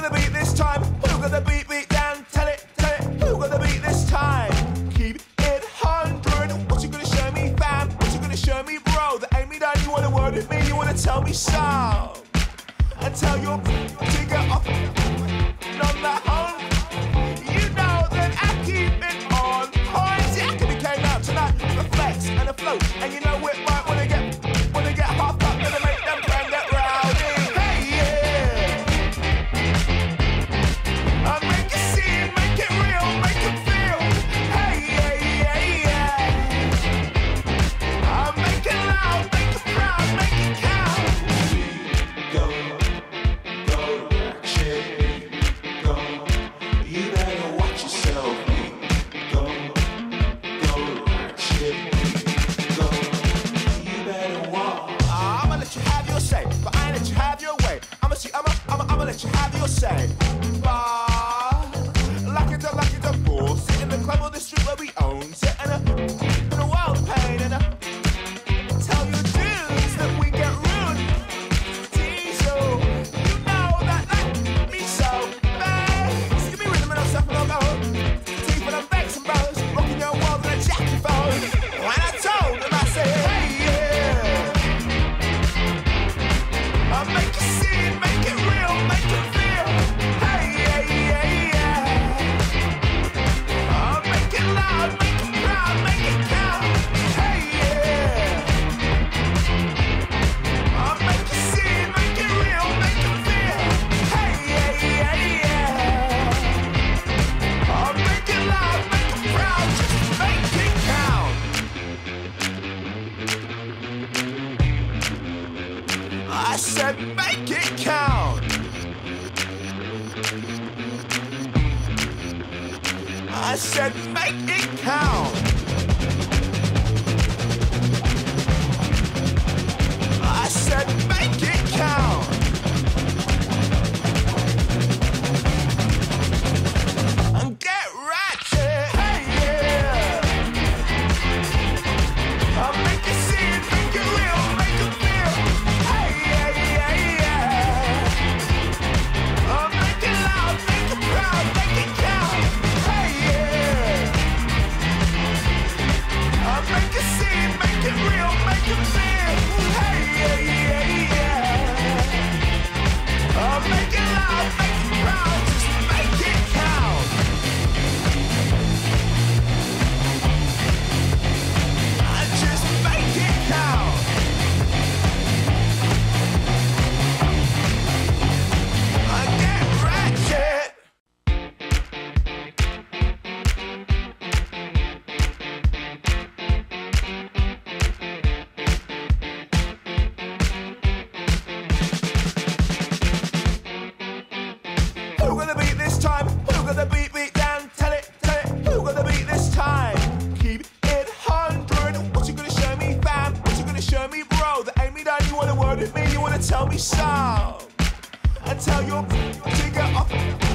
gonna beat this time? Who gonna beat me down? Tell it, tell it. Who gonna beat this time? Keep it hundred. What you gonna show me, fam? What you gonna show me, bro? That ain't me done. You wanna word with me? You wanna tell me so? And tell your digger off on the home. You know that I keep it on point. Yeah, I could be came out tonight with a flex and the flow, and you know it might. side. Make it count. I said, make it count. tell me, bro, that ain't me that you wanna word with me, you wanna tell me some. And tell your to get off.